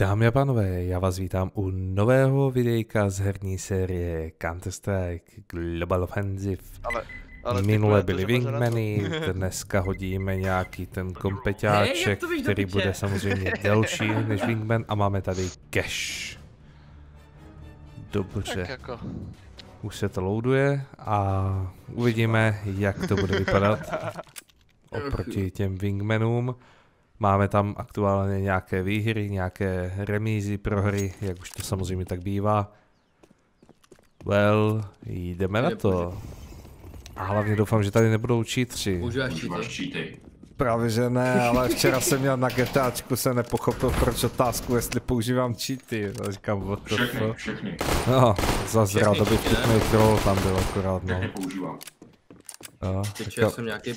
Dámy a pánové, já vás vítám u nového videjka z herní série Counter-Strike Global Offensive. Ale, ale Minule byly wingmany, dneska hodíme nějaký ten kompeťáček, Hej, který bude samozřejmě delší než wingman a máme tady cash. Dobře, Tak jako, už se to loaduje a uvidíme, jak to bude vypadat oproti těm wingmanům. Máme tam aktuálně nějaké výhry, nějaké remízy, prohry, jak už to samozřejmě tak bývá. Well, jdeme na to. A hlavně doufám, že tady nebudou cheaty. Právě že ne, ale včera jsem měl na GTAčku, jsem nepochopil proč otázku, jestli používám cheaty. To říkám, what the Všechny, fuck. všechny. No, za zrad, to by vtipný troll tam byl akorát, no. Všechny používám. no Teď tak, jsem nějaký...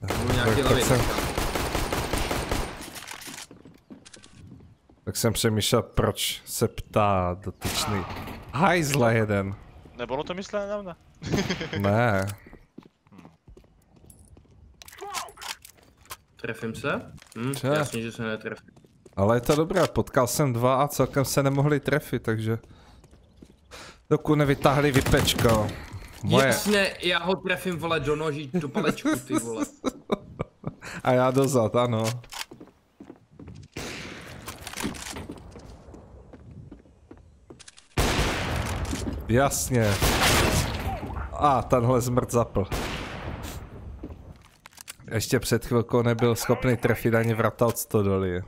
Nebo tak, nějaký tak, jsem, tak jsem přemýšlel, proč se ptá dotyčný. Hajzle jeden. nebylo to myslené na mne? Ne, Trefím se? Hm, Če? jasně, že se netrefím. ale je to dobré, potkal jsem dva a celkem se nemohli trefit, takže... Dokud nevytáhli vypečko. Moje. Jasně, já ho trefím, vole, do noží, do palečku, ty vole. A já dozad, ano. Jasně. A, tenhle zmrt zapl. Ještě před chvilkou nebyl schopný trefit ani vrata od stodoly.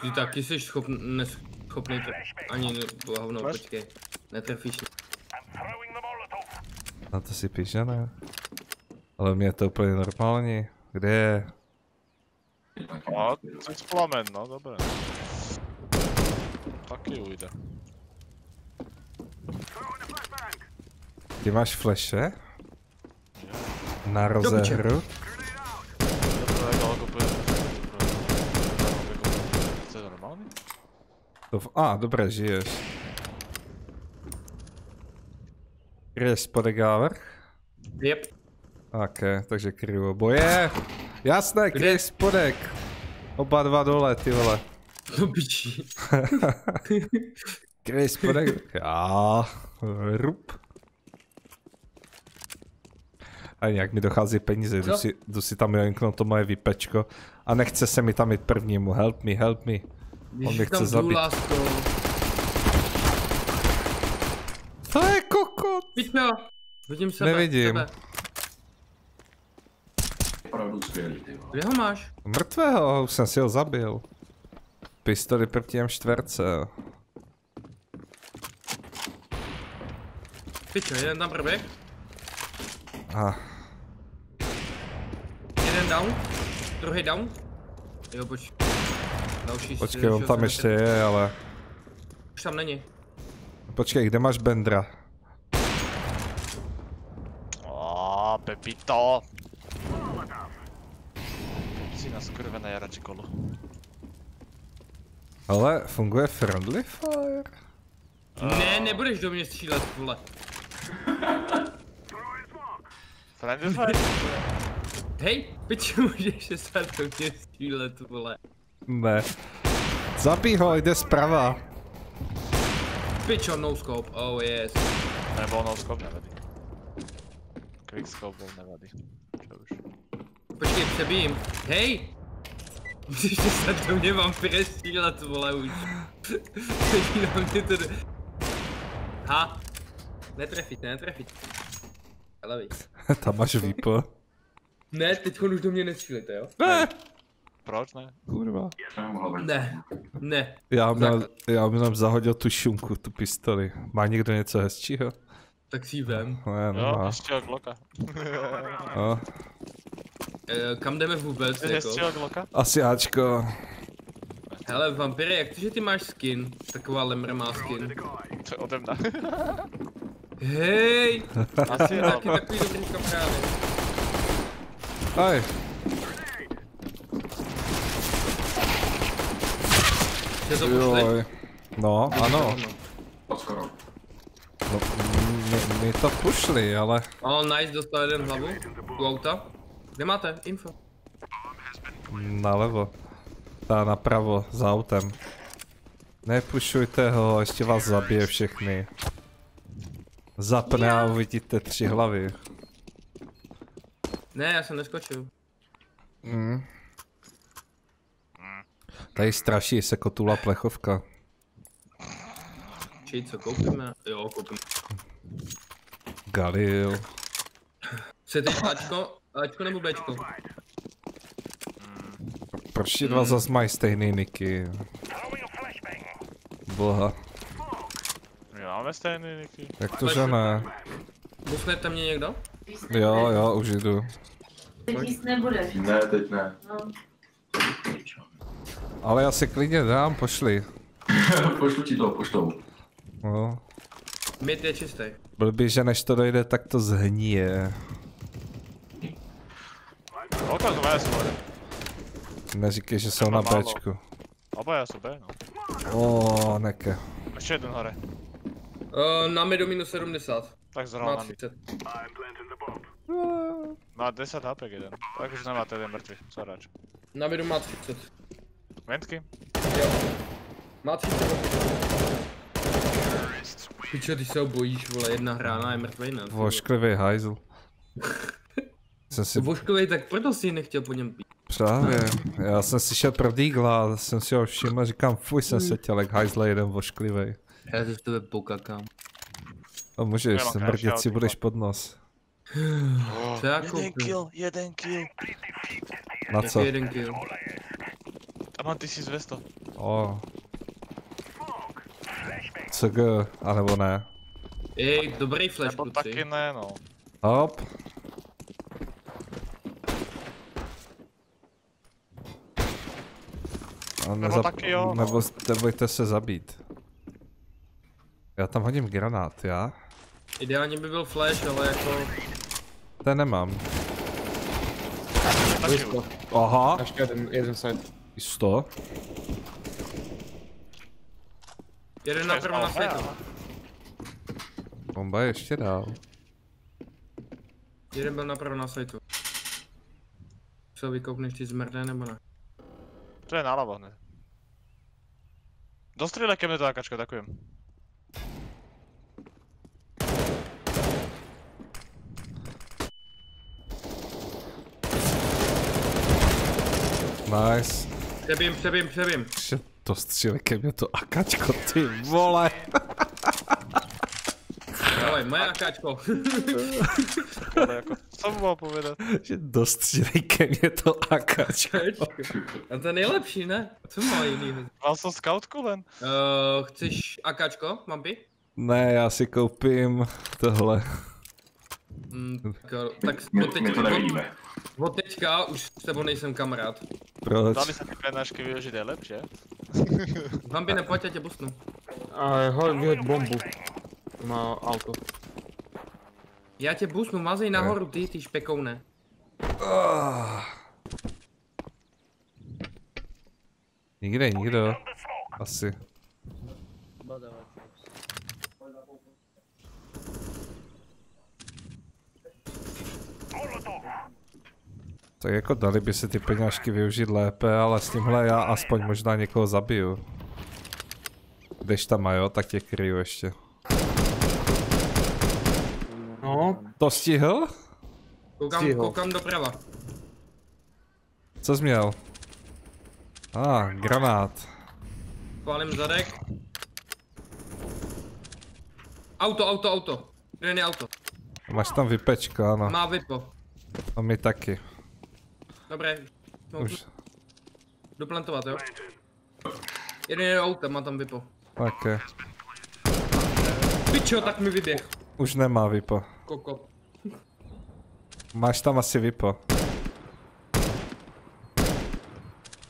Ty taky jsi schopný, neschopný trefit. Ani, hovno, počkej. Netrefíš. Na to si píše, ne? Ale mě je to úplně normální. Kde je? A, to je plamen, no dobré. Taky ujde. Ty máš fleše? Na rozehru? To v... A, dobré, žiješ. Kryješ spodek a vrch? Jep. Ok, takže kryju oboje. Jasné, kryješ spodek. Oba dva dole, ty vole. To pičí. Kryješ spodek. Já. Rup. A nějak mi dochází peníze, jdu si, jdu si tam joinknout to moje vypečko. A nechce se mi tam jít prvnímu, help me, help me. On mě chce Když zabít. lásko. To je kokot. Pičo. Vidím sebe. Nevidím. Sebe. Opravdu skvělý, ty vole. Kde ho máš? Mrtvého, už jsem si ho zabil. Pistoli proti M4. Pičo, jeden tam proběh. A Jeden down. Druhý down. Jo, poč. Další. počkej, on tam ještě je, ale... Už tam není. Počkej, kde máš Bendra? Aaa, Pepito! Si na skurvené jarači kolu. Ale funguje friendly fire? Ne, nebudeš do mě střílet, vole. Friendly fire? Hej, piču, můžeš se stát do mě střílet, vole. Ne. Zabij ho, jde zprava. Pičo, no scope, oh yes. Nebo no scope nevadí. Quick scope bol nevadí. Čo už. Počkej, přebijím. Hej! Můžeš se stát do mě vampire střílet, vole, už. Na mě to... jde. Ha! Netrefit, netrefit. Ale víš. Tam máš výpo. Ne, teď už do mě nestřílejte, jo? Ne, Proč ne? kurva. Ne, ne. Já měl, já měl zahodil tu šunku, tu pistoli. Má někdo něco hezčího? Tak si ji vem. Ne, Jo, nemá. hezčího Glocka. No. E, kam jdeme vůbec, jako? Hezčího Glocka? Asi Ačko. Hele, vampire, jak to, že ty máš skin? Taková lemr má skin. To je ode mne. Hej! Asi jo. Taky takový dobrý kamarády. Pošli? joj. No, ano. No, my, my to pušli, ale... Oh, nice, dostal jeden hlavu. U auta. Kde máte? Info. Nalevo. Třeba napravo, za autem. Nepušujte ho, ještě vás zabije všechny. Zapne a uvidíte tři hlavy. Ne, já jsem neskočil. Mm. Tady straší se kotula plechovka. Či co koupíme? Jo, koupíme. Galil. Chcete Ačko? Ačko nebo Bčko? Proč ti dva zas mají stejný niky? Boha. My máme stejný niky. Jak to, že ne? Busnete mě někdo? Jo, jo, už jdu. Teď jíst nebudeš. Ne, teď ne. No. Ale já si klidně dám, pošli. Pošlu ti to poštou. No. Mid je čistý. Blbý, že než to dojde, tak to zhníje. To je svoj? Neříkej, že jsou na. Bčku. Obaja sú B, no. O, neke. Ešte jeden hore. Uh, na midu minus 70. Tak Má zrovna mi. 30. Má 10 HP jeden. Tak už nemá ten mŕtvy, soráč. Na midu má 30. Ventky? Jo. Má 30. Pičo, ty se ho bojíš, vole, jedna hrána je mrtvej, ne? Vošklivý hajzl. Jsem si Voškovej, tak proto si nechtěl po něm pít. právě, já jsem si šel pro Deagla, jsem si ho všiml a říkám, fuj, jsem se těl, jak hajzl jeden vošklivý. Já se z tebe pokakám. A můžeš, smrdět si budeš pod nos. Co já Jeden kill, jeden kill. Na co? jeden kill? A mám 1200. O. CG, anebo ne. Ej, dobrý flash, Nebo taky kluci. ne, no. Hop. A nezap... taky jo, no. Nebo nebojte se zabít. Já tam hodím granát, já? Ideálně by byl flash, ale jako... Ten nemám. Už. Aha. Ještě jeden, jeden side. 100. Jeden na Bomba, světlo. Bomba je ještě dál. Jeden byl napravo na světlu. Co vykoukneš ty zmrdé nebo ne? To je náľavo hned. Dostrieľaj ke mne to akačka, ďakujem. Nice. Přebím, přebím, přebím. Že to střílej ke mně to akačko, ty vole. Ahoj, moje akáčko. Ale ako, co mu mal povedať? Že dostřílej ke mně to akačko. A to je nejlepší, ne? Co má jiný? Mal som scoutku len? Uh, chceš akáčko, mampi? Ne, já si koupím tohle. Mm, tak, eh, tak My, od, teď, my to od, nevíme. od teďka už s tebou nejsem kamarád. Proč? Dali sa tie prednášky využiť aj lepšie. Mampi, nepojď, já tě busnu. A ho, vyhoď bombu. Má auto. Já tě busnu, mazej nahoru ty, ty špekoune. Nikde nikdo. Asi. Tak jako dali by se ty peňažky využít lépe, ale s tímhle já aspoň možná někoho zabiju. Když tam jo, tak tě kryju ještě. No, To stihl? Koukám, Stihl. koukám doprava. Co jsi měl? A, ah, granát. Pálím zadek. Auto, auto, auto. Jeden je auto. Máš tam vypečka, ano. Má vypo. A my taky. Dobré. No, Už. Jdu plantovat, jo? Jeden je auto, má tam vypo. Také. Pičo, tak mi vyběh. Už nemá vypo. Koko. Máš tam asi vypo.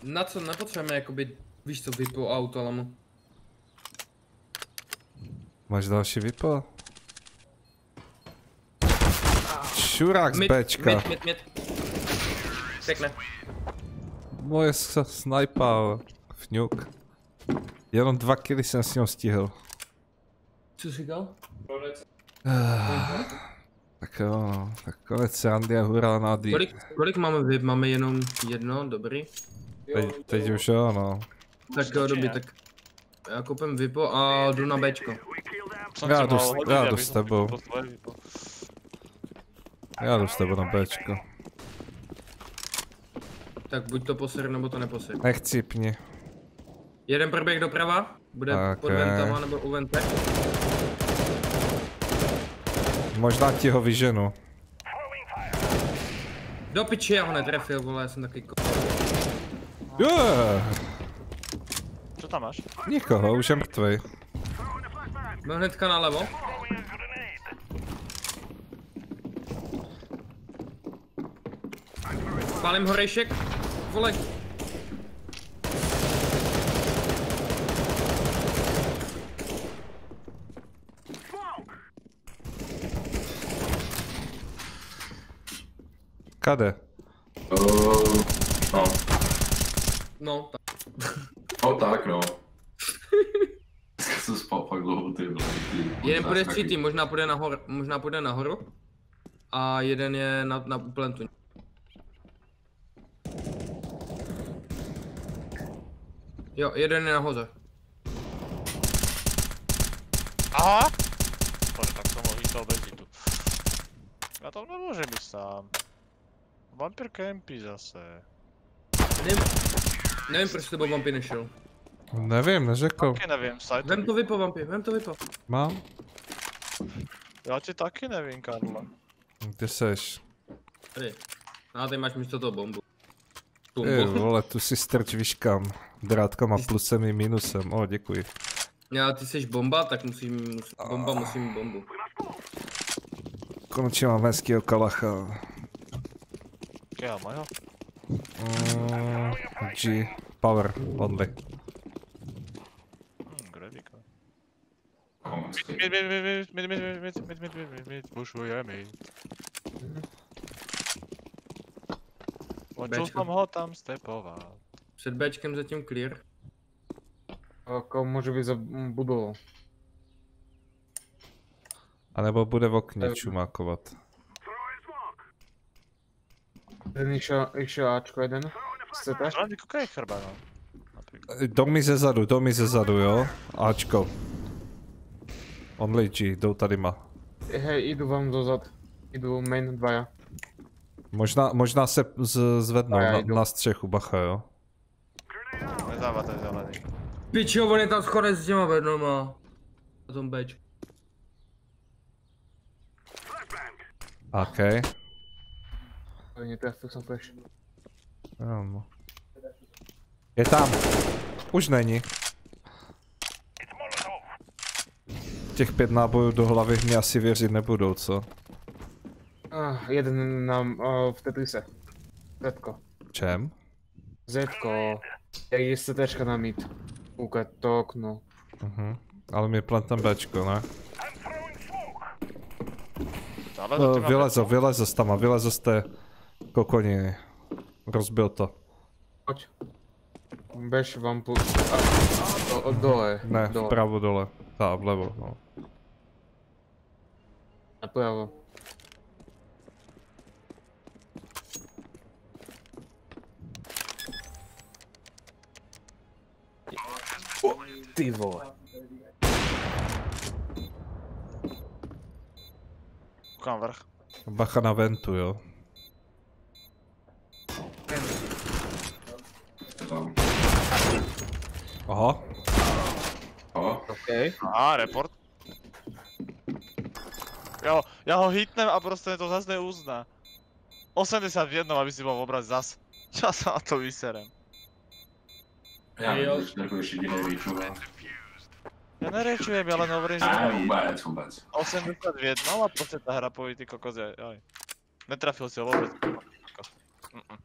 Na co nepotřebujeme jakoby, víš co, vypo auto, lamu. Máš další vypo? Šurák z Mid, Bčka. mid, mid, mid. Pěkné. Moje snipa, fňuk. Jenom dva killy jsem s ním stihl. Co jsi říkal? Tak jo, tak konec srandy a hurá na dý. Kolik, kolik máme vyp? Máme jenom jedno, dobrý. Teď, teď už jo, no. Tak jo, dobrý, tak já koupím Vipo a jdu na Bčko. Já jdu já jdu s tebou. Já jdu s tebou na Bčko. Tak buď to poser, nebo to neposer. Nechci pni. Jeden proběh doprava, bude Tak, pod eh. ventama nebo u vente. Možná ti ho vyženu. Do piči, já ho netrefil, vole, já jsem taky ko... Yeah, Čo tam máš? nikoho, už je mrtvej. Byl hnedka nalevo. Spálím horejšek. Vole. Kade? Uh, no, No, tak. no tak no. Dneska jsem spal fakt dlouho, ty vole. Jeden půjde třetí, možná půjde nahoru, možná půjde nahoru. A jeden je na, na plentu. Jo, jeden je nahoře. Aha! Dobre, tak som ho chytal bez hitu. Ja tam nemôžem byť sám. Vampír campy zase. Nevím, nevím proč s tebou vampy nešel. Nevím, neřekl. Taky nevím, sajto. Vem to vypo vampy, vem to vypo. Mám? Ja ti taky nevím, Karla. Kde seš? Tady. A ty máš místo toho bombu. Ty Bombu. vole, tu si strč víš kam. Drátkama plusem i minusem. O, děkuji. Já, ty jsi bomba, tak musím, mus, bomba musí mít bombu. Konečně mám hezkýho kalacha. Keho mojho? Mm, G. Power, only. Hm. No. Mid, mid, mid, mid, mid, mid, mid, mid, mid, mid, mid, mid, pushujeme. Počul Bčko. som ho tam stepovať. Před Bčkem zatím clear. Ako môže byť za budovou. A nebo bude v okně čumákovat. Išiel, išiel Ačko jeden. Chcete? Ale nekúkaj chrba, no. Domy ze zadu, domy ze zadu, jo? Ačko. Only G, jdou tady ma. Hej, idú vám dozad. Idú main dvaja. Možná, možná se z, zvednou na, jdu. na střechu, bacha, jo? Nedáva ten zelený. Pičo, on je tam schodec s těma bednoma. Na tom Bčku. OK. Netrafil som flash. Jo, no. Je tam. Už není. Těch pět nábojů do hlavy mě asi věřit nebudou, co? Ah, jeden na, uh, v Tetrise. Zetko. Čem? Zetko. Jak je CTčka na mid. Kúkať to okno. Mhm. Ale mi plantem Bčko, ne? No, vylezo, vylezo z tam, vylezo z té kokoniny. Rozbil to. Poď. Bež vám pu... A, do, dole. Ne, dole. vpravo dole. Tá, vlevo, no. Napravo. Ty vole. Koukám vrch. Bacha na ventu, jo. Aha. Aha. Okay. A report. Já ho, já ho hitnem a prostě to zase neuzná. 81, aby si byl obraz zas. Já se na to vyserem. Ja jo. už takový šedinej vyčúval. Ja nerečujem, ja len hovorím, že... Aj, vôbec, vôbec. 81, a proste tá hra poví, ty kokos, aj. Netrafil si ho vôbec. Mm.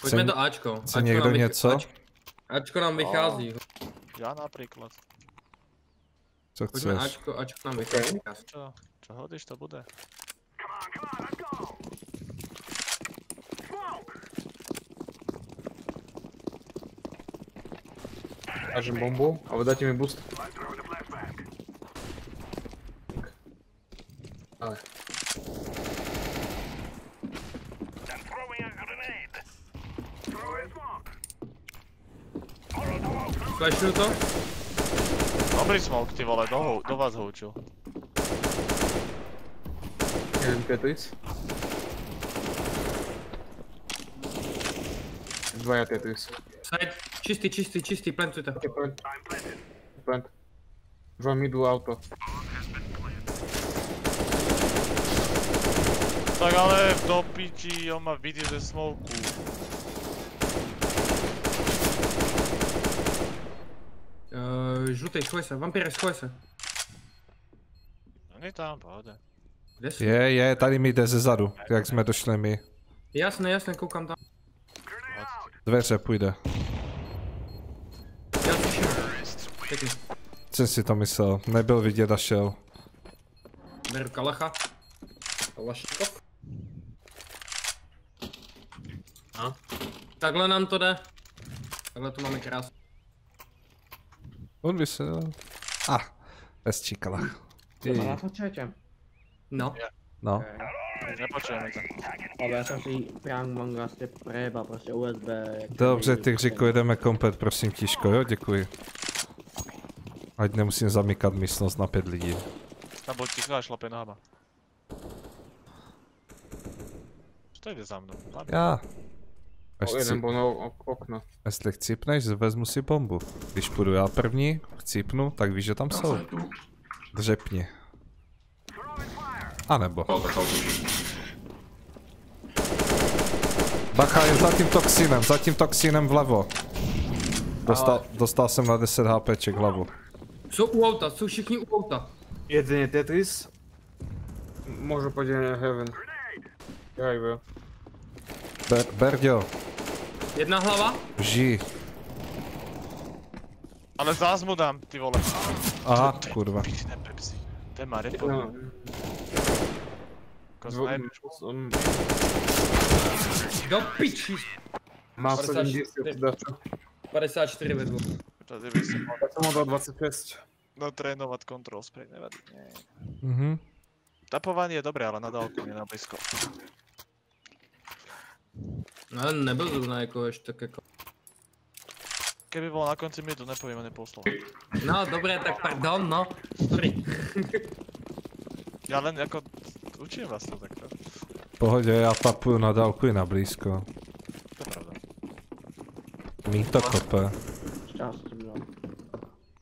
Pojďme do Ačko. Chce někdo něco? Ačko nám vychází. Oh. Já například. Co chceš? Pojďme Ačko, Ačko nám vychází. Okay. Čo, čo hodíš, to bude. Покажем бомбу, а вот дайте мне буст. Давай. Бачу то. Добрий смок ти, Вале, до, до вас гучу. Він п'ятиць. Двоє п'ятиць. Сайт. Čistý, čistý, čistý, plantujte. Okay, plant. Plant. Dva middle auto. Tak ale do piči, on ma vidí ze smoku. Uh, žlutý, schoj se, vampíre, schoj se. Není tam, pohode. Kde jsi? Je, je, tady mi jde ze zadu, jak jsme došli my. Jasné, jasné, koukám tam. Dveře půjde. Já slyším. Pěkný. Jsem si to myslel, nebyl vidět a šel. Beru Kalacha. Kalašnikov. A? Takhle nám to jde. Takhle to máme krásně. On vysel. Ah, bez číkala. Počujete? No. No, Nepočujeme to. Ale já jsem si prank manga jste preba, prostě USB. dobře, ty Říko, jedeme komplet, prosím, tížko, jo, děkuji. Ať nemusím zamykat místnost na pět lidí. Tam buď ticho a šlape nohama. Co to jde za mnou? Tam. Já. Až O, jeden chci, byl na ok- okno. jestli chcípneš, vezmu si bombu. Když půjdu já první, chcípnu, tak víš, že tam Já jsou. Dřepni. A nebo. Bacha je za tím toxinem, za tím toxinem vlevo. Dostal, dostal jsem na 10 HPček hlavu. Jsou u auta, jsou všichni u auta. Jedině Tetris. Můžu podívat na Heaven. Já Ber Berďo. Jedna hlava? Ži. Ale zás mu dám, ty vole. Aha, to, kurva. Píčne Pepsi. To je Mare no. Jako Do piči! Má 54 ve dvou. Tady by si mohl Já jsem mu dal 26. natrénovat control spray, nevadí. Nie. Mhm. Tapování je dobré, ale na dálku, nie na blízko. No, nebyl zrovna jako ještě tak jako. Keby bol na konci mi to pol slova. No, dobré, tak pardon, no. Sorry. Ja len ako učím vás to takto. V pohodě, já tapuju na dálku i na blízko. To je pravda. Mí to kope. Šťastný, no.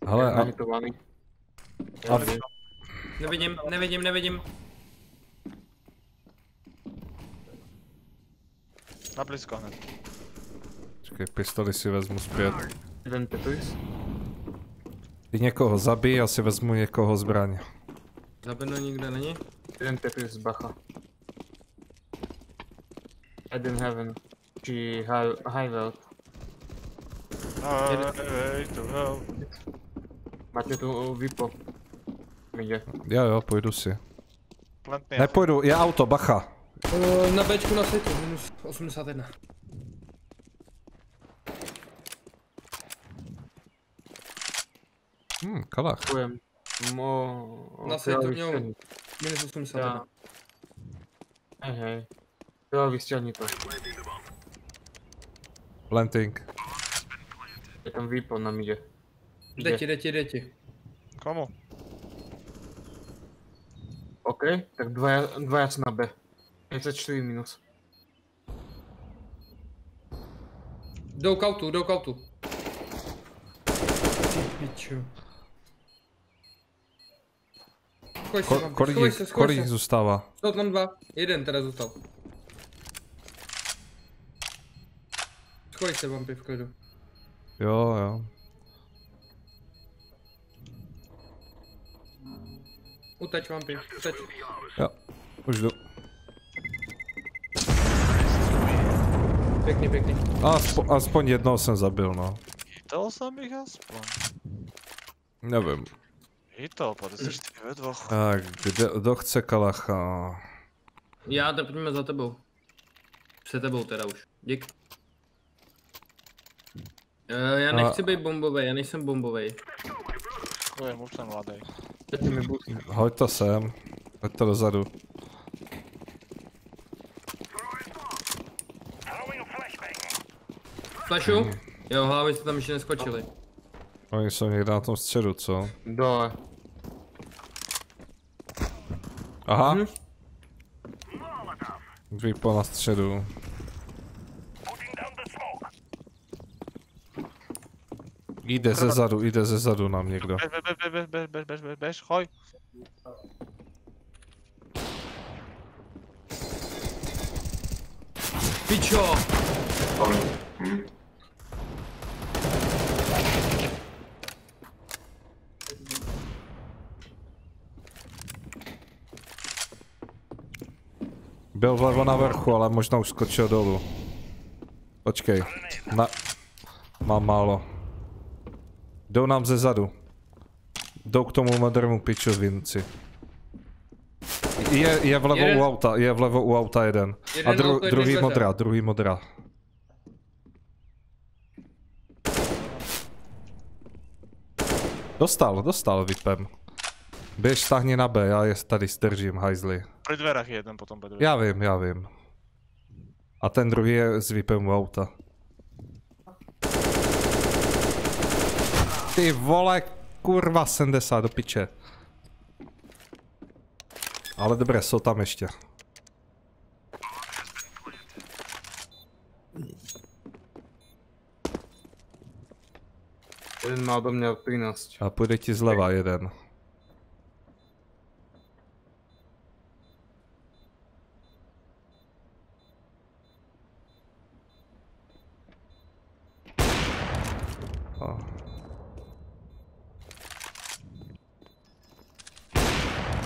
Hele, a, a, Nevidím, nevidím, nevidím. Na blízko hned. Počkej, pistoli si vezmu zpět. Jeden Tetris. Ty někoho zabij, já si vezmu někoho zbraň. Zabeno nikde není. Jeden Tetris z Bacha. Jeden Heaven. Či High, high Wealth. Hej, to hell. Máte tu Vipo. Jde. Jo, jo, půjdu si. Nepůjdu, je auto, bacha. Uh, na Bčku na světě, minus 81. Hm, kalach. Kupujem. Mo... Na světě fialový měl-. Minus 81. Hej, hej. Fialový střelník. Planting. Je tam Vipo na midě. Jde ti, jde ti, jde ti. Komu? OK, tak dvaja, dvaja sú na B. 34 minus. Jdou k autu, jdou k autu. Ty pičo. Schoj se, Ko, vampír, kolik, jich- se, kolik jich se. zůstává? Jsou tam dva, jeden teda zůstal. Schoj se, vampír v klidu. Jo, jo. Uteč, vampír, uteč. Jo, už jdu. Pěkný, pěkný. Aspo, aspoň jednoho jsem zabil, no. Hitol som ich aspoň. Nevím. Hitol, po 4 ve dvoch. Tak, kde, kdo chce kalacha? Já trpíme za tebou. Před tebou teda už. Dík. Uh, já nechci být bombový, já nejsem bombový. Chujem, už jsem mladý. Hoď to sem. Hoď to dozadu. Flashu? Jo, hlavy jste tam ještě neskočili. Oni jsou někde na tom středu, co? Dole. Aha. Mhm. Vypal na středu. Jde ze zadu, jde ze zadu nám někdo. Bež, bež, bež, bež, bež, bež, bež, bež, hoj. Pičo! Hm. Byl vlevo na vrchu, ale možná už skočil dolů. Počkej. Na... Mám málo. Jdou nám ze zadu. Jdou k tomu modrému pičovinci. Je, je vlevo Jeden. u auta, je vlevo u auta jeden. A Jeden dru, auto, jeden druhý modrá, druhý modrá. Dostal, dostal vypem. Běž, stáhni na B, já je tady stržím, hajzli. Pri dverách je jeden potom bedru. Já vím, já vím. A ten druhý je s VIPem u auta. Ty vole, kurva 70 do piče. Ale dobré, jsou tam ještě. Jeden má do mě 13. A půjde ti zleva jeden. A.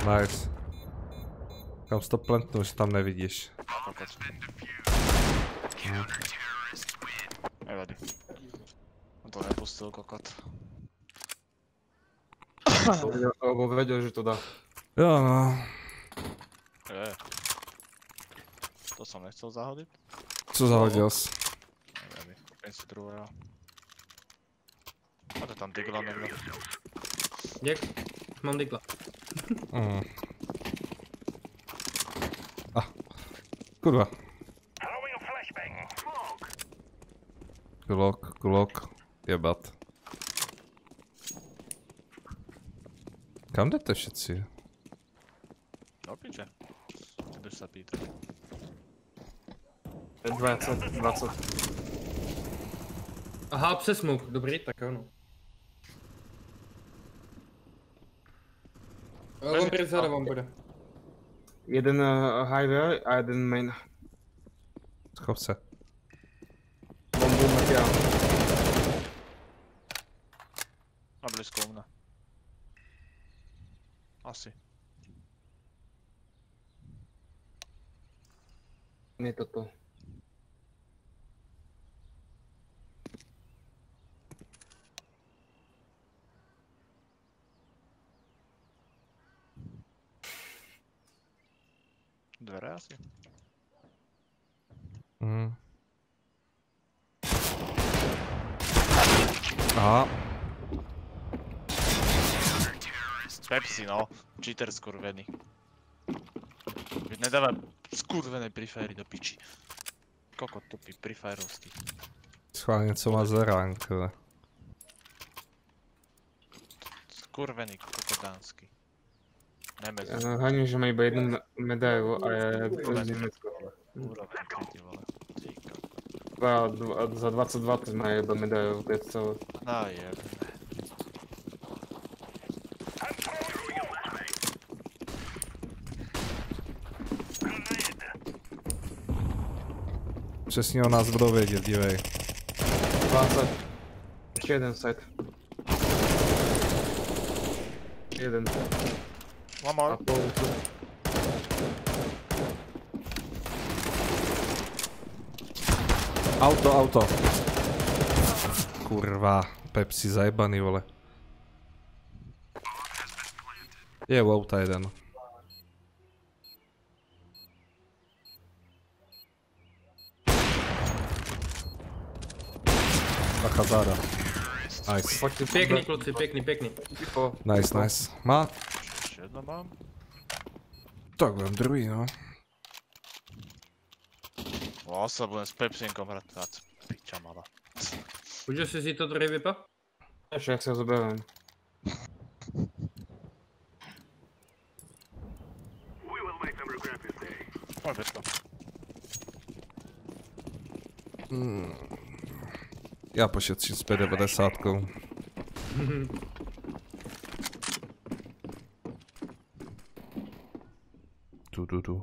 Nice. Kam jsi to plentnul, že tam nevidíš? Nevadí. On to nepustil kokot. Lebo vedel, že to dá. Jo no. Je. To som nechcel zahodiť. Co zahodil jsi? Nevadí. 52 euro. Máte tam digla někdo. Děk. Mám digla. Mm. Kurva. Glok, glok, jebat. Kam jdete všetci? No piče. Ideš sa pýtať. 20, 20. Aha, přes smoke. Dobrý, tak no. On bude vzadu, on bude. Jeden uh, highway a jeden main. Schov se. Bombu mrtvá. A blízko u mne. Asi. Nie toto. Dvere asi. Mm. Aha, Pepsi no. Cheater skurvený. Veď nedáva skurvené priféry do piči. Kokot tupý, priférovský. schválně co má za rank, ale. Skurvený kokodánsky. Nemec. Uh, Hlavne, že má iba jednu me- medailu a je z Nemecka. Úroveň ty vole. Ty kokot. Dva, dva, za 22 to má iba medailu, to je celé. No jebne. Přesně o nás budou vědět, dívej. 20. Ještě jeden side. Jeden. One more. A Auto, auto. Kurwa, Pepsi zajebany, vole. Je u auta jedan. Pa Hazara. Nice. Pekni, kluci, pekni, pekni. Nice, nice. Ma? Še jedna mam. Tak, byłem drugi, no. O, sa budem s Pepsinkom hrať. Piča mala. Můžu si vzít to druhý vypa? Ještě jak se ho zabavím. Pojď bečko. Já pošetřím s 90. Tu, tu, tu.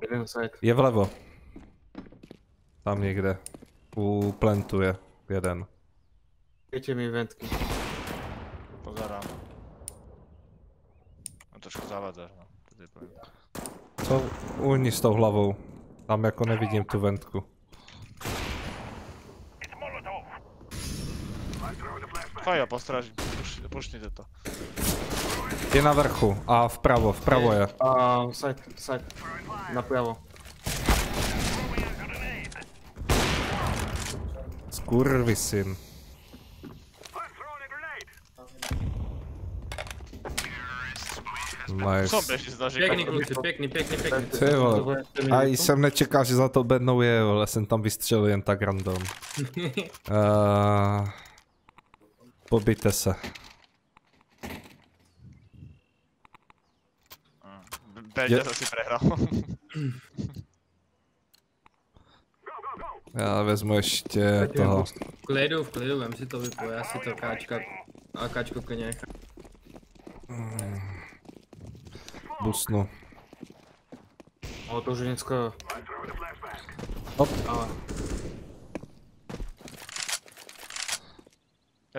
Je vlevo. Tam někde. U plentu je jeden. Pětě mi ventky. Pozerám. No trošku zavadzáš, no. To je pravda. Co? Uhni s tou hlavou. Tam jako nevidím tu ventku. Já postrážím. Puš, pušnite to. Je na vrchu. A vpravo, vpravo je. A side, side. Napravo. Skurvysyn. Co Nice. snaží Pěkný kluci, pěkný, pěkný, pěkný. Ty vole. A jsem nečekal, že za to bednou je, ale jsem tam vystřelil jen tak random. Uh, pobijte se. Je- se si prehrál. Já vezmu ještě toho. V klidu, v klidu, vem si to vypo, já si to káčka, a káčko koně nechám. Busnu. Ale to už je něco. Hop. Ale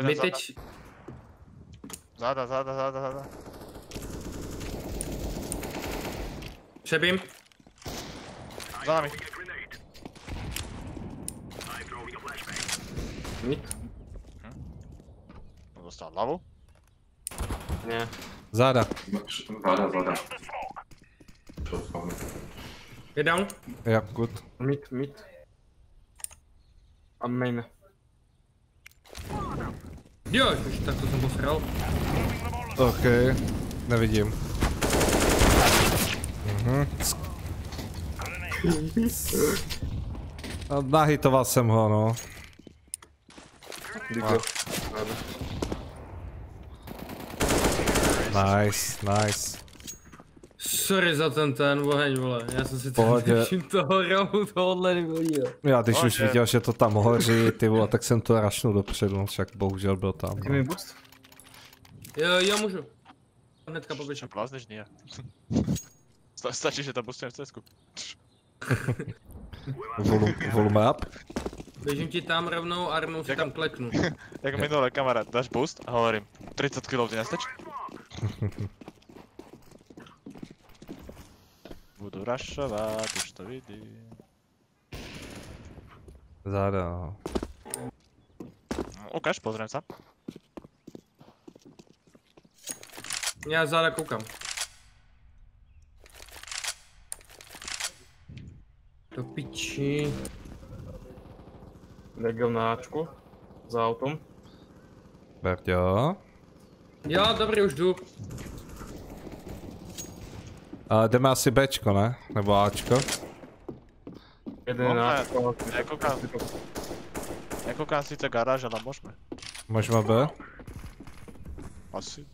My záda, teď, záda, záda, záda, záda. přebím, Za nami. Mid? Dostal hlavu. Ne. Záda. Záda, záda. Je down. Ja, good. Mid, mid. A main. Jo, už tak to jsem posral. OK. Nevidím. Mhm. A Nahitoval jsem ho, no. Díky. Nice, nice. Sorry za ten ten oheň, vole, já jsem si Pohodě. tam všim toho rohu tohohle neviděl. Já když už Bože. viděl, že to tam hoří, ty vole, tak jsem to rašnul dopředu, však bohužel byl tam. Ty No. mi boost? Jo, jo, můžu. Hnedka poběžím. Blázneš? Nie. Sta- Stačí, že tam pustím v. Volum, volume up. Běžím ti tam rovnou a rovnou si Jako- tam kleknu. Jak minule kamarád, dáš boost a hovorím, 30 kg ti nestačí? Budu rašovat, už to vidím. Záda, no. Ukáž, pozriem sa. Já záda koukám. Do piči. Legel na Ačku. Za autom. Berďo. Jo, dobrý, už jdu. A jdeme asi Bčko, ne? Nebo Ačko? Jeden No, na ne. Ačku. Ja koukám, ja koukám síce garáž, ale môžeme. Možná B? Asi.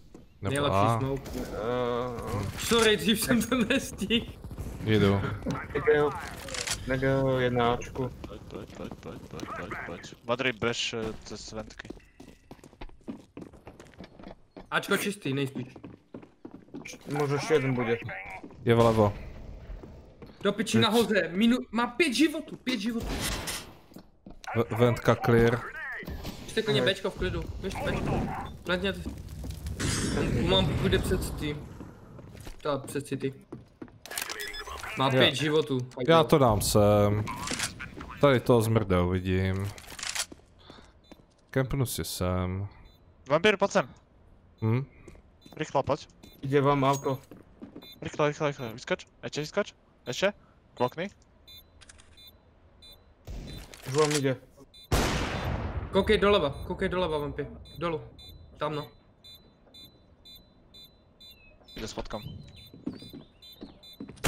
Nebo Nejlepší A? smoke. Uh, Sorry, dřív jsem to nestihl. Jdu. Legel. Legel jedna Poď, poď, poď, poď, poď, poď. Vadry bež eh, cez ventky. Ačko čistý, nejspíš. Možná ještě jeden bude. Je vlevo. Do piči nahoře, minu... má pět životů, pět životů. V- ventka clear. Ještě koně Bčko v klidu, běž Bčko. Plantněte. On- Mám půjde před city. Ta před city. Má pět životů. Já to dám sem. Tady toho zmrda uvidím. Kempnu si sem. Vampír, poď sem. Hm? Rýchlo, poď. Jde vám auto. Rýchlo, rýchlo, rýchlo. Vyskoč. Ešte vyskoč. Ešte. K okny. Už vám jde. Koukej doleva, koukej doleva, vampy. Dolu. Tam no. Ide spotkam.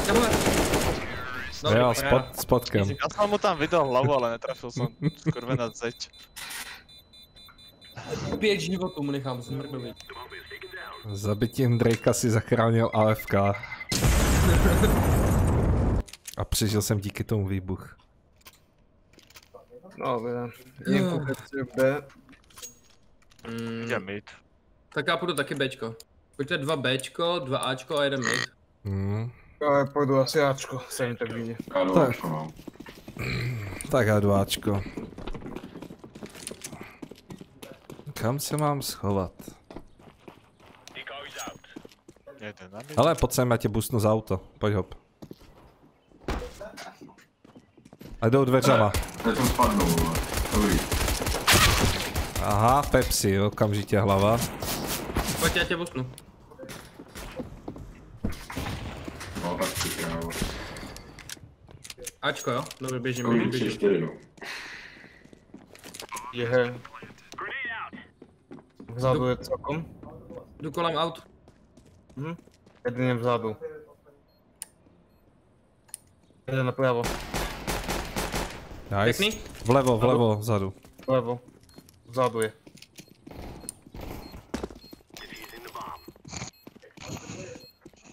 Tamhle. Paráda. spot, spotkem. Ja som mu tam videl hlavu, ale netrafil som. Skurvená zeď. Pět životů mu nechám zmrdovi. Zabitím Drakea si zachránil AFK. A přežil jsem díky tomu výbuch. No. Jenku Pepsi B. Mm, Jde mid. tak já půjdu taky Bčko. Pojďte dva Bčko, dva Ačko a jeden mid. Hmm. Ale půjdu asi Ačko, se mi tak vidí. Kádovačko, no. Tak a dváčko. Kam se mám schovat? Ale pojď sem, já tě boostnu z auto. Pojď hop. A jdou dveřama. Teď jsem spadnul, vole. Dobrý. Aha, Pepsi, okamžitě hlava. Pojď, já tě bosnu. No, tak si kámo. Ačko jo? Dobře, běžím, běžím, běžím. čtyři, no. Je. Vzadu je celkom. Jdu kolem aut. Hm? Jeden je vzadu. Jeden napravo, Nice. Pěkný? Vlevo, vlevo, vzadu. vlevo. Vzadu je.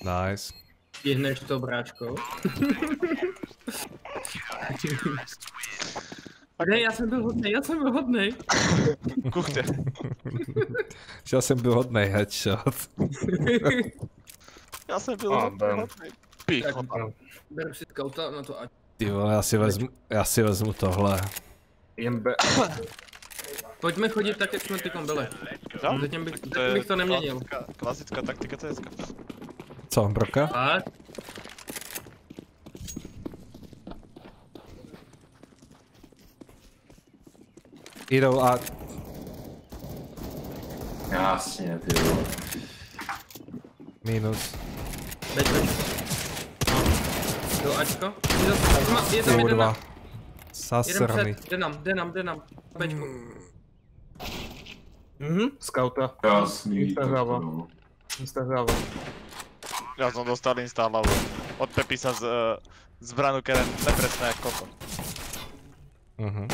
Nice. Stihneš to, bráčko. Ne, já jsem byl hodnej, já jsem byl hodnej. Kuchtě. Já jsem byl hodnej headshot. Já jsem byl A. Pích, Tak. hopa. Beru si skauta na to Ač. Ty vole, já si vezmu, já si vezmu tohle. Pojďme chodit tak, jak jsme tykom byli. Jo? Zatím bych, zatím bych to neměnil. Klasická, klasická taktika CSK. Co, broka? Tak, Jdou a... Jasně, ty vole. Minus. Beď, beď. Do Ačko. Je tam, je tam jeden Kurva. na, jeden před, jde nám, jde nám, jde nám. Bečko. Mhm, skauta. Jasný, Místa tak hlava. to, no. Místa hlava. Ja som dostal insta hlavu. Od Pepisa z, uh, zbranu, ktorá je nepresná jak koko. Mhm.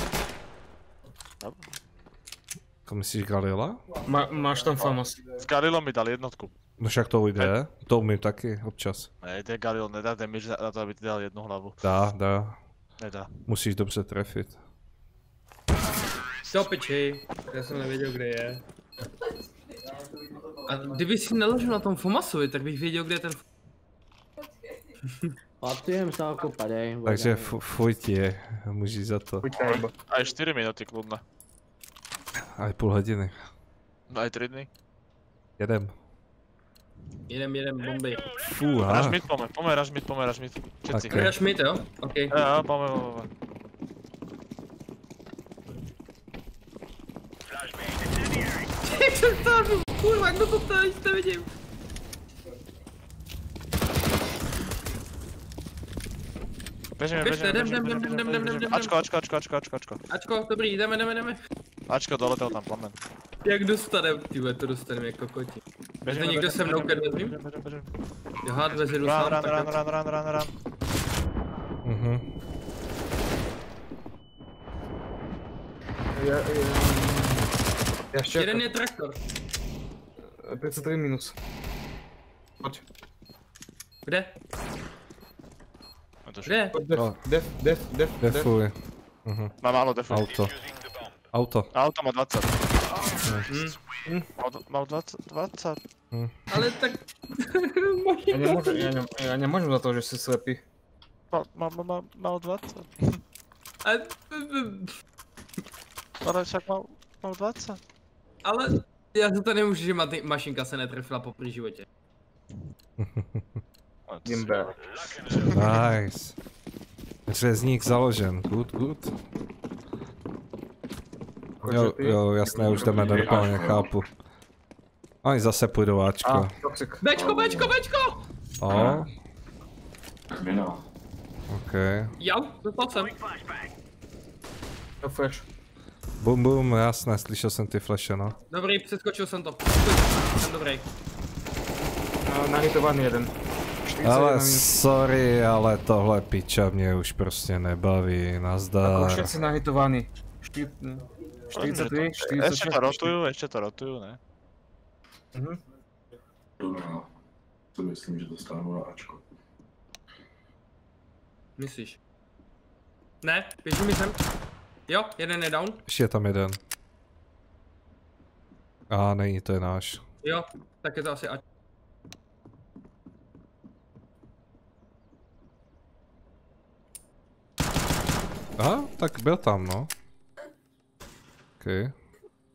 Jako myslíš Galila? Ma, máš tam famas. S Galilom mi dal jednotku. No však to jde. To umím taky občas. Ne, ten Galil nedá damage na to, aby ti dal jednu hlavu. Dá, dá. Nedá. Musíš dobře trefit. Do piči. Já jsem nevěděl, kde je. A kdyby si naložil na tom Fomasovi, tak bych věděl, kde je ten Pracujem sa ako padej. Takže fu- fuj ti je. Můžeš za to. Bo. Aj 4 minúty kľudne. Aj půl hodiny. No aj 3 dny. Jedem. Jedem, jedem, bomby. Fú, Raž ha. mid, pome, pome, raž mid, pome, raž mid. Všetci. Ok. Hraš mít, jo? OK. Jo, jo, pome, pome, pome. Kurva, kdo to tady jste vidím? Bežíme, Běžte, bežíme, jdem, bežíme, jdem, jdem, bežíme, jdem, jdem, bežíme. jdem, Ačko, ačko, ačko, ačko, ačko, ačko. Ačko, dobrý, jdeme, jdeme, jdeme. Ačko, doletel tam plamen. Jak dostanem, tyhle, to dostaneme jako koti. Bežíme, někdo se mnou bežíme, ke dveřím? bežíme, bežíme, bežíme. Jo, dveře jdu Run, sám, run, tak run, run, run, run, run. Mhm. Já, já ještě Jeden je traktor. 503 minus. Pojď. Kde? No to Kde? Def, No. def, def, def, def. Defuj. Mhm. Má málo defu. Auto. Auto. Auto má 20. Hm. Mal, mal 20, 20. Ale tak... Já nemůžu, já, ne, já nemůžu za to, že jsi slepý. Mal, mal, mal, mal 20. Ale... Ale však mal, mal 20. Ale... Já za to nemůžu, že ma- mašinka se netrefila po prý životě. B. Nice. Řezník založen. Good, good. Jo, jo, jasné, už jdeme normálně, chápu. Oni zase půjdou Ačko. toxic. Bčko, Bčko, Bčko! O, Mina. ok. Jo, dostal jsem. To flash. Bum bum, jasné, slyšel jsem ty flashe, no. Dobrý, přeskočil jsem to. Jsem dobrý. No, nahitovaný jeden. 41 Ale sorry, ale tohle piča mě už prostě nebaví, nazdar. všetci nahitovaní. Štít, 43, Ešte 46. to rotujú, ešte to rotujú, ne? Mhm. Dobrá. To myslím, že dostanu na Ačko. Myslíš? Ne, běží mi sem. Jo, jeden je down. Ještě je tam jeden. A není, to je náš. Jo, tak je to asi ať. A, tak byl tam, no. OK.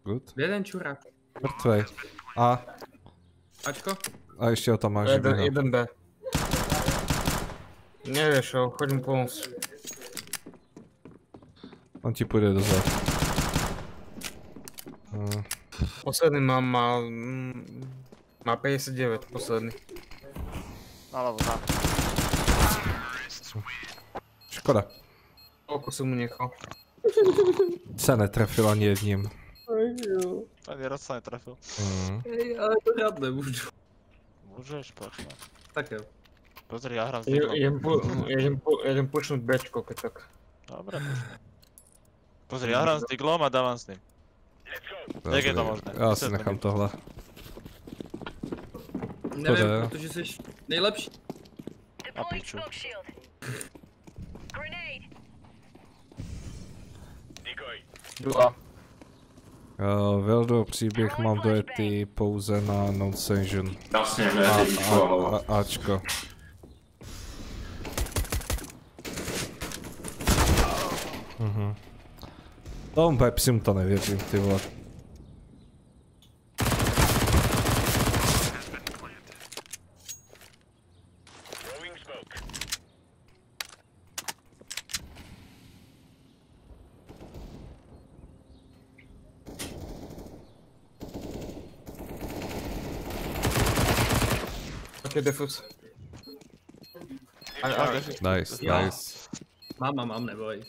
Good. Jeden čurák. Mrtvej. A, Ačko? a ještě ho tam máš. Jeden, jeden B. Choď mu pomôcť. On ti půjde dozad. Hm, Posledný má, má, mm, má 59, posledný. Naľavo, na. škoda. Koľko som mu nechal? Se netrefil ani jedním. Ani raz sa netrafil. Hm. Hej, ale to rád nemůžu. Môžeš, počne. Tak jo. Pozri, ja hrám s Je- Diglom. Idem, po, idem, po, idem počnúť Bčko, keď tak. Dobre, počne. Pozri, ja hrám s Diglom a dávam s ním. Jak je to Dobrý. možné? Já si nechám tohle. Nevím, jde. protože jsi nejlepší. A piču. Jdu A. Uh, Veldo příběh mám dojetý pouze na non-sension. Jasně, A, víčko a, hlava. a, Ačko. Mhm. Tomu Pepsim to nevěřím, ty vole. Taký defus. A, a, Nice, Jo. nice. Mám, mám, mám, neboj.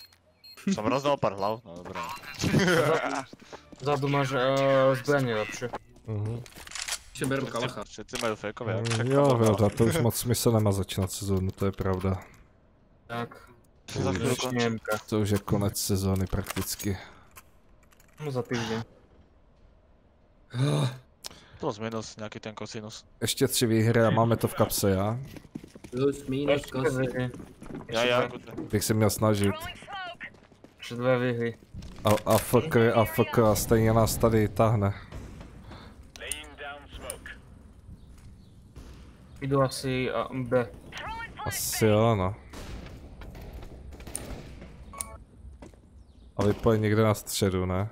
Som rozdal pár hlav, no dobré. vzadu máš uh, zbranie lepšie. Mhm. Ještě beru kalacha. Všetci majú fejkové, jak Mm, však Jo, to bolo. Velda, to už moc smysl nemá začínat sezónu, to je pravda. Tak. Končí. MK. To už je konec sezóny prakticky. No za týždeň. Plus minus, nejaký ten kosinus. Ještě tři výhry a máme to v kapse, já? Plus, minus. Ja, ja, kudne. Bych se měl snažit. Ešte dve výhry. A, a FK, a FK a stejně nás tady tahne. Idú asi a, B. Asi jo, no. A vypoje někde na středu, ne?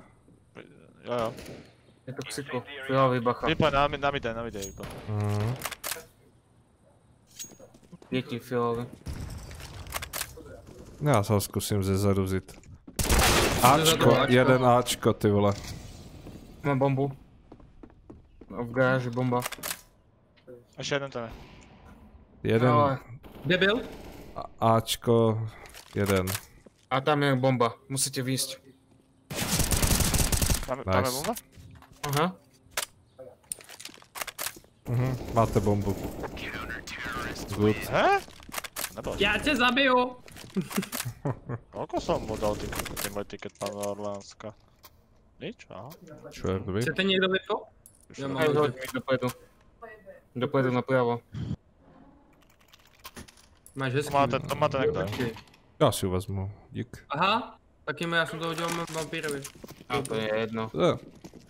Jo, jo. Je to psycho. Fialový bacha. Vypoň na, mi- na mide, na mide vypoň. Mhm. Děti fialový. Já se ho zkusím ze zadu vzít. Ačko, jeden Ačko, ty vole. Mám bombu. V garáži bomba. Ešte jeden tam je. Jeden Ale. Kde byl? A- Ačko, jeden. A tam je bomba. Musíte výjsť. Tam, tam je Nice. bomba? Aha. Mhm. Máte bombu. Good. He? Já tě zabiju! Koľko som mu dal ty, ty môj tiket na Orleánska? Nič? Aha. Červy. Chcete někdo vypo? Já mám. Hoď mi dopredu. Dopredu napravo. Máš hezký. To máte, to máte niekto. Počkej. Já si ho vezmu. Dík. Aha, tak jim já jsem to hodil vampírovi. A to je jedno. Jo.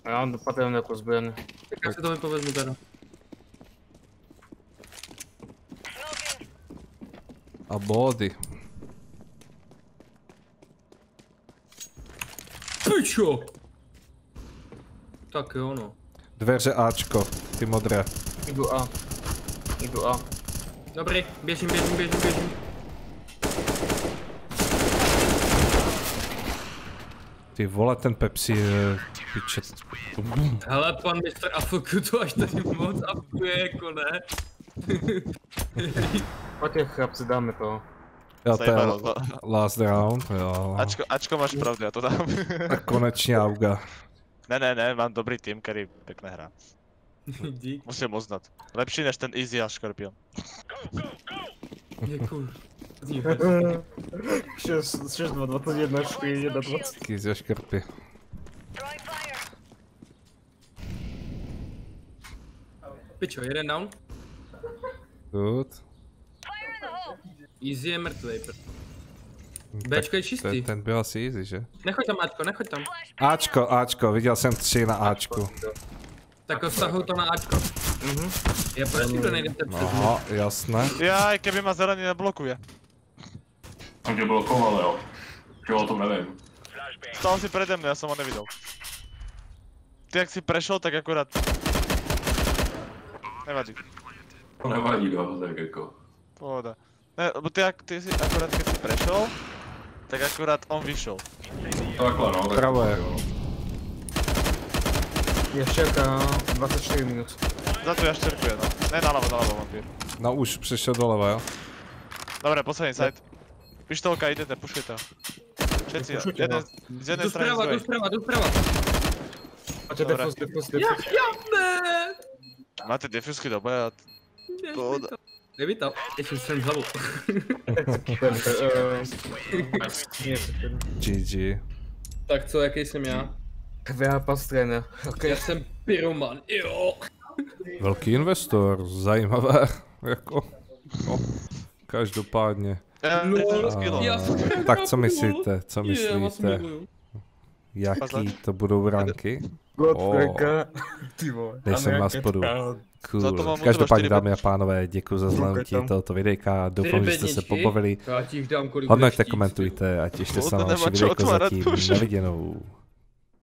A on potrebujem nejakú zbraň. Tak já si to vypovezmu teda. A body. Pičo! Tak jo no. Dveře Ačko, ty modré. Idu A. Idu A. Dobrý, běžím, běžím, běžím, běžím. Ty vole, ten Pepsi je piče. Hele, pan mistr Afoku to až tady moc apkuje, jako ne. Poďte chlapci, dáme to. Jo, to je last round, jo. Ačko, Ačko máš pravdu, já to dám. A konečně Auga. Ne, ne, ne, mám dobrý tým, který pěkně hrá. Dík. Musím uznat. Lepší než ten Easy a scorpion. Go, go, go! 6, 6, 2, 21, 4, 1, 20. Easy a scorpion. Pičo, jeden down. Good. Easy je Tak Bčko je čistý. ten byl asi easy, že? Nechoď tam Ačko, nechoď tam. Ačko, Ačko, viděl jsem tři na Ačku. Tak vstahuj to na Ačko. Mhm. Já proč nikdo nejdete přes? Aha, jasné. Jaj, keby ma zelený neblokuje. On tě blokoval, jo. Jo, o tom nevím. Stal si prede mnou, ja som ho nevidel. Ty jak si prešiel, tak akurát... Nevadí, To nevadí, no, tak jako. pohoda. Ne, lebo ty, jak, ty si akurát keď si prešiel, tak akurát on vyšiel. Takhle, no. Tak Pravo je. jo. Ještě jaká 24 minut. Za to ja šterkuje, no. Ne, naľavo, naľavo, vampír. No už přešel doleva, jo? Dobre, posledný side. Pištolka, idete, pušujte. Všetci, Pušujte jeden, ho. z jednej Tu strany, zprava, tu druhej. zprava, tu zprava. Máte Dobré. defus, defus, Ja, defus. ja, ne. Máte defusky do boja. Pohoda. Nevítal, ještě jsem hlavu. GG. tak co, jaký jsem já? VH Pastrena. Ok. Já jsem pyroman, jo. Velký investor, zajímavé. jako, no, každopádně. No, jsem Tak co myslíte, co myslíte, jaký to budou ranky? Godfreyka. Ty vole. Nejsem A na spodu. Za to Cool. Každopádně, dámy a pánové, děkuji za zhlédnutí tohoto videjka. Doufám, že jste se pobavili. Hodnoťte, komentujte a těšte se na čo videjko zatím. už. Neviděnou.